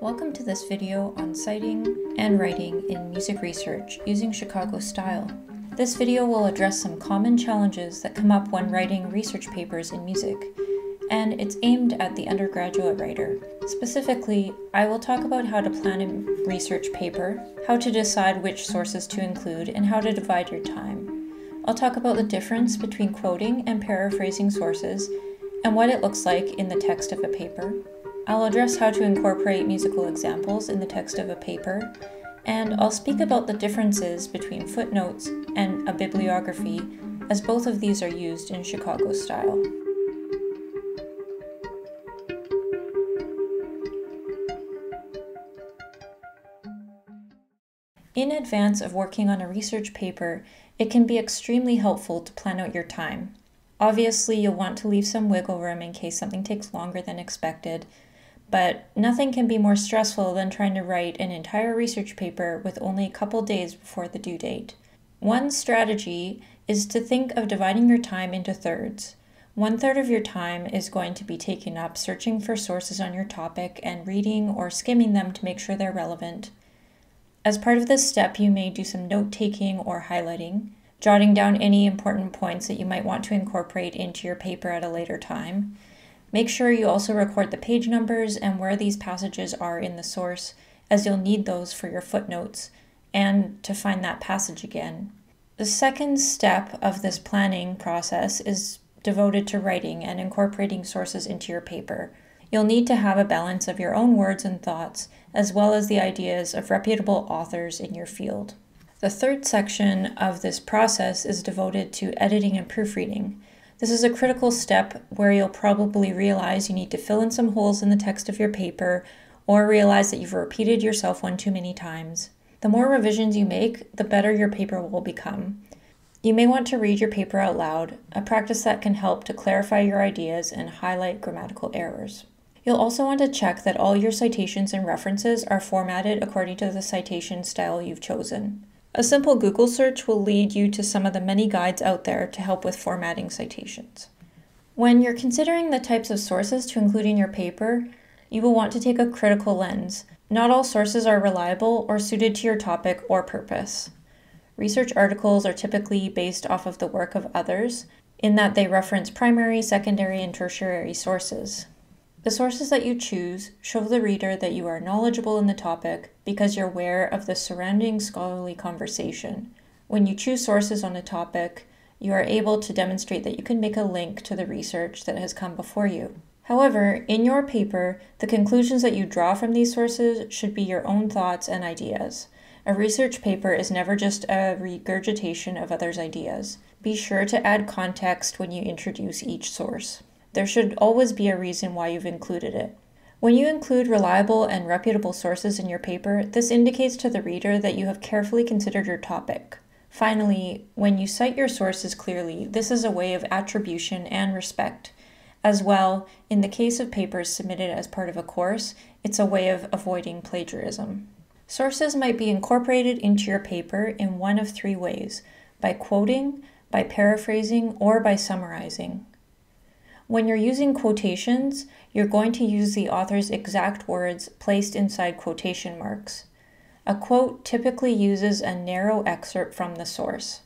Welcome to this video on citing and writing in music research using Chicago style. This video will address some common challenges that come up when writing research papers in music, and it's aimed at the undergraduate writer. Specifically, I will talk about how to plan a research paper, how to decide which sources to include, and how to divide your time. I'll talk about the difference between quoting and paraphrasing sources, and what it looks like in the text of a paper. I'll address how to incorporate musical examples in the text of a paper, and I'll speak about the differences between footnotes and a bibliography, as both of these are used in Chicago style. In advance of working on a research paper, it can be extremely helpful to plan out your time. Obviously, you'll want to leave some wiggle room in case something takes longer than expected, but nothing can be more stressful than trying to write an entire research paper with only a couple days before the due date. One strategy is to think of dividing your time into thirds. One third of your time is going to be taken up searching for sources on your topic and reading or skimming them to make sure they're relevant. As part of this step, you may do some note taking or highlighting, jotting down any important points that you might want to incorporate into your paper at a later time. Make sure you also record the page numbers and where these passages are in the source, as you'll need those for your footnotes and to find that passage again. The second step of this planning process is devoted to writing and incorporating sources into your paper. You'll need to have a balance of your own words and thoughts, as well as the ideas of reputable authors in your field. The third section of this process is devoted to editing and proofreading. This is a critical step where you'll probably realize you need to fill in some holes in the text of your paper or realize that you've repeated yourself one too many times. The more revisions you make, the better your paper will become. You may want to read your paper out loud, a practice that can help to clarify your ideas and highlight grammatical errors. You'll also want to check that all your citations and references are formatted according to the citation style you've chosen. A simple Google search will lead you to some of the many guides out there to help with formatting citations. When you're considering the types of sources to include in your paper, you will want to take a critical lens. Not all sources are reliable or suited to your topic or purpose. Research articles are typically based off of the work of others, in that they reference primary, secondary, and tertiary sources. The sources that you choose show the reader that you are knowledgeable in the topic because you're aware of the surrounding scholarly conversation. When you choose sources on a topic, you are able to demonstrate that you can make a link to the research that has come before you. However, in your paper, the conclusions that you draw from these sources should be your own thoughts and ideas. A research paper is never just a regurgitation of others' ideas. Be sure to add context when you introduce each source. There should always be a reason why you've included it. When you include reliable and reputable sources in your paper, this indicates to the reader that you have carefully considered your topic. Finally, when you cite your sources clearly, this is a way of attribution and respect. As well, in the case of papers submitted as part of a course, it's a way of avoiding plagiarism. Sources might be incorporated into your paper in one of three ways by quoting, by paraphrasing, or by summarizing. When you're using quotations, you're going to use the author's exact words placed inside quotation marks. A quote typically uses a narrow excerpt from the source.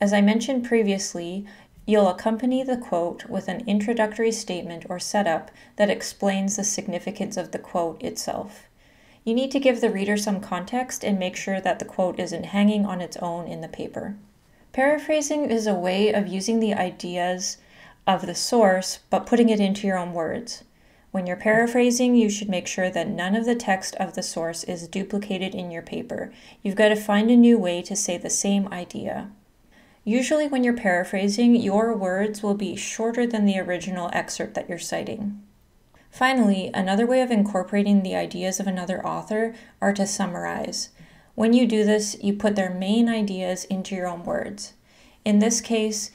As I mentioned previously, you'll accompany the quote with an introductory statement or setup that explains the significance of the quote itself. You need to give the reader some context and make sure that the quote isn't hanging on its own in the paper. Paraphrasing is a way of using the ideas of the source, but putting it into your own words. When you're paraphrasing, you should make sure that none of the text of the source is duplicated in your paper. You've got to find a new way to say the same idea. Usually, when you're paraphrasing, your words will be shorter than the original excerpt that you're citing. Finally, another way of incorporating the ideas of another author are to summarize. When you do this, you put their main ideas into your own words. In this case,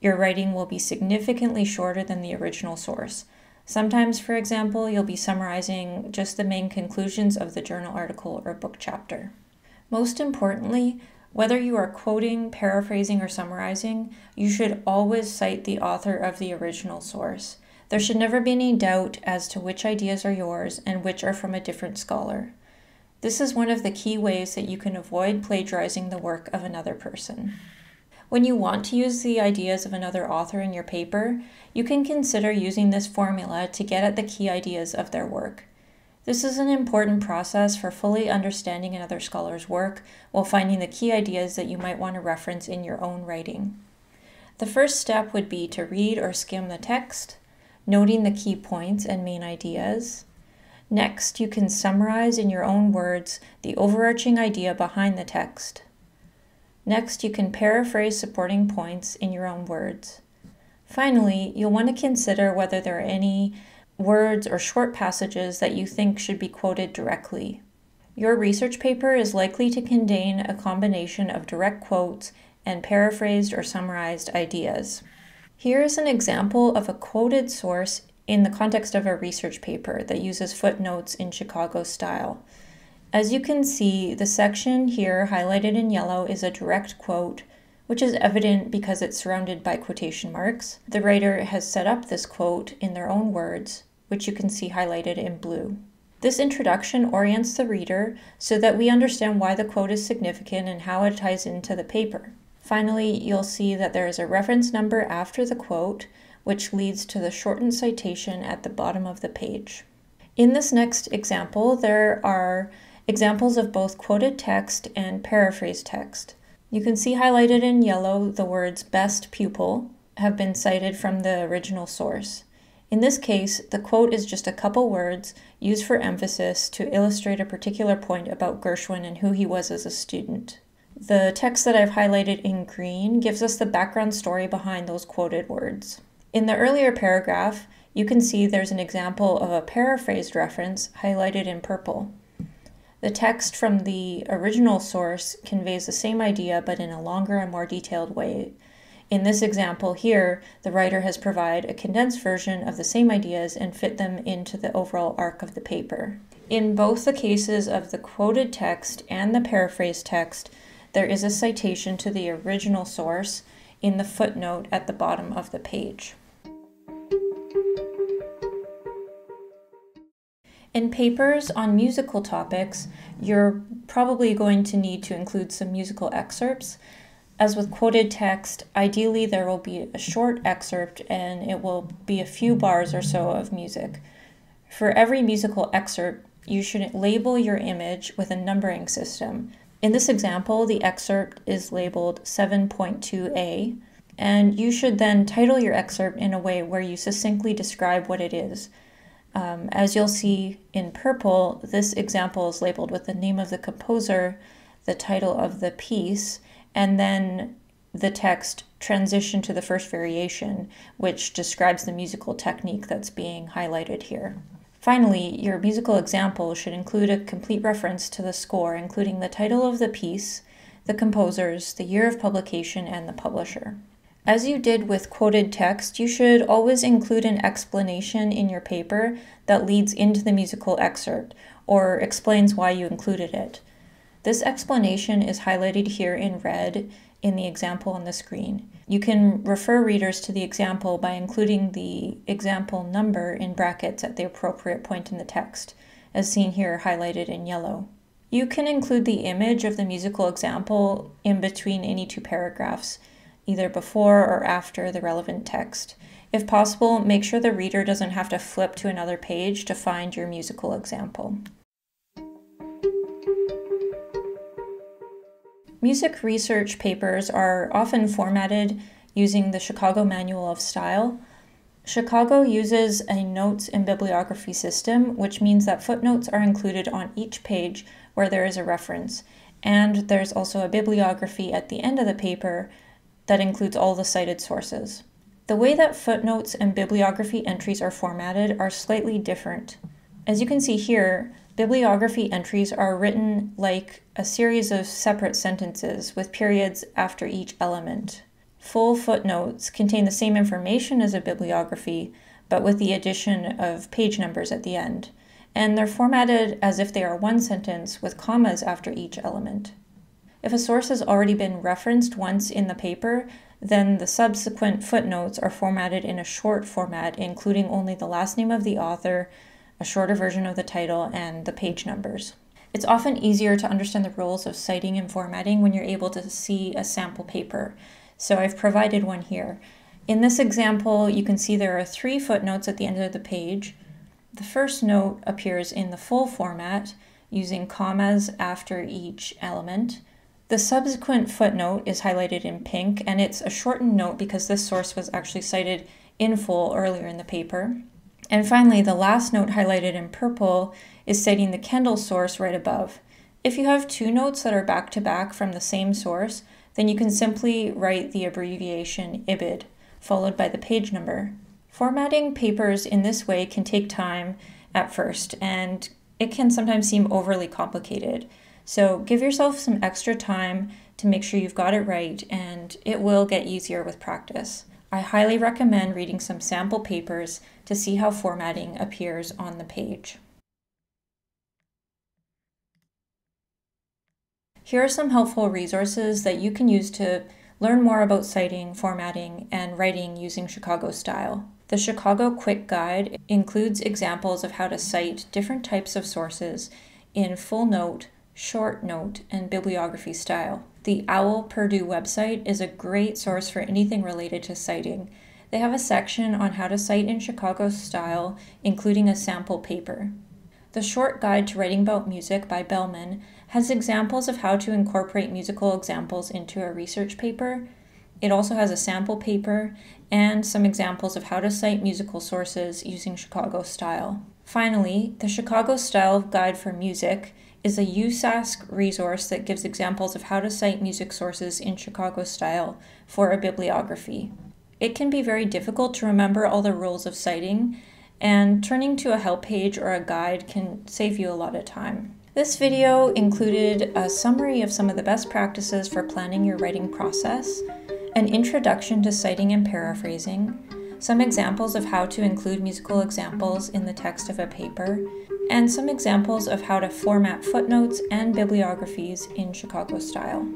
your writing will be significantly shorter than the original source. Sometimes, for example, you'll be summarizing just the main conclusions of the journal article or book chapter. Most importantly, whether you are quoting, paraphrasing, or summarizing, you should always cite the author of the original source. There should never be any doubt as to which ideas are yours and which are from a different scholar. This is one of the key ways that you can avoid plagiarizing the work of another person. When you want to use the ideas of another author in your paper, you can consider using this formula to get at the key ideas of their work. This is an important process for fully understanding another scholar's work while finding the key ideas that you might want to reference in your own writing. The first step would be to read or skim the text, noting the key points and main ideas. Next, you can summarize in your own words the overarching idea behind the text. Next, you can paraphrase supporting points in your own words. Finally, you'll want to consider whether there are any words or short passages that you think should be quoted directly. Your research paper is likely to contain a combination of direct quotes and paraphrased or summarized ideas. Here is an example of a quoted source in the context of a research paper that uses footnotes in Chicago style. As you can see, the section here highlighted in yellow is a direct quote, which is evident because it's surrounded by quotation marks. The writer has set up this quote in their own words, which you can see highlighted in blue. This introduction orients the reader so that we understand why the quote is significant and how it ties into the paper. Finally, you'll see that there is a reference number after the quote, which leads to the shortened citation at the bottom of the page. In this next example, there are examples of both quoted text and paraphrased text. You can see highlighted in yellow the words best pupil have been cited from the original source. In this case, the quote is just a couple words used for emphasis to illustrate a particular point about Gershwin and who he was as a student. The text that I've highlighted in green gives us the background story behind those quoted words. In the earlier paragraph, you can see there's an example of a paraphrased reference highlighted in purple. The text from the original source conveys the same idea but in a longer and more detailed way, in this example here, the writer has provided a condensed version of the same ideas and fit them into the overall arc of the paper. In both the cases of the quoted text and the paraphrased text, there is a citation to the original source in the footnote at the bottom of the page. In papers on musical topics, you're probably going to need to include some musical excerpts as with quoted text, ideally there will be a short excerpt and it will be a few bars or so of music. For every musical excerpt, you should label your image with a numbering system. In this example, the excerpt is labeled 7.2a, and you should then title your excerpt in a way where you succinctly describe what it is. Um, as you'll see in purple, this example is labeled with the name of the composer, the title of the piece, and then the text transition to the first variation, which describes the musical technique that's being highlighted here. Finally, your musical example should include a complete reference to the score, including the title of the piece, the composers, the year of publication, and the publisher. As you did with quoted text, you should always include an explanation in your paper that leads into the musical excerpt or explains why you included it. This explanation is highlighted here in red in the example on the screen. You can refer readers to the example by including the example number in brackets at the appropriate point in the text, as seen here highlighted in yellow. You can include the image of the musical example in between any two paragraphs, either before or after the relevant text. If possible, make sure the reader doesn't have to flip to another page to find your musical example. Music research papers are often formatted using the Chicago Manual of Style. Chicago uses a notes and bibliography system, which means that footnotes are included on each page where there is a reference, and there's also a bibliography at the end of the paper that includes all the cited sources. The way that footnotes and bibliography entries are formatted are slightly different. As you can see here, Bibliography entries are written like a series of separate sentences with periods after each element. Full footnotes contain the same information as a bibliography, but with the addition of page numbers at the end, and they're formatted as if they are one sentence with commas after each element. If a source has already been referenced once in the paper, then the subsequent footnotes are formatted in a short format, including only the last name of the author, a shorter version of the title, and the page numbers. It's often easier to understand the rules of citing and formatting when you're able to see a sample paper. So I've provided one here. In this example, you can see there are three footnotes at the end of the page. The first note appears in the full format using commas after each element. The subsequent footnote is highlighted in pink, and it's a shortened note because this source was actually cited in full earlier in the paper. And finally, the last note highlighted in purple is citing the Kendall source right above. If you have two notes that are back to back from the same source, then you can simply write the abbreviation IBID, followed by the page number. Formatting papers in this way can take time at first, and it can sometimes seem overly complicated. So give yourself some extra time to make sure you've got it right, and it will get easier with practice. I highly recommend reading some sample papers to see how formatting appears on the page. Here are some helpful resources that you can use to learn more about citing, formatting, and writing using Chicago style. The Chicago Quick Guide includes examples of how to cite different types of sources in full note, short note, and bibliography style. The OWL Purdue website is a great source for anything related to citing. They have a section on how to cite in Chicago style, including a sample paper. The Short Guide to Writing About Music by Bellman has examples of how to incorporate musical examples into a research paper. It also has a sample paper and some examples of how to cite musical sources using Chicago style. Finally, the Chicago Style Guide for Music is a USask resource that gives examples of how to cite music sources in Chicago style for a bibliography. It can be very difficult to remember all the rules of citing, and turning to a help page or a guide can save you a lot of time. This video included a summary of some of the best practices for planning your writing process, an introduction to citing and paraphrasing, some examples of how to include musical examples in the text of a paper, and some examples of how to format footnotes and bibliographies in Chicago style.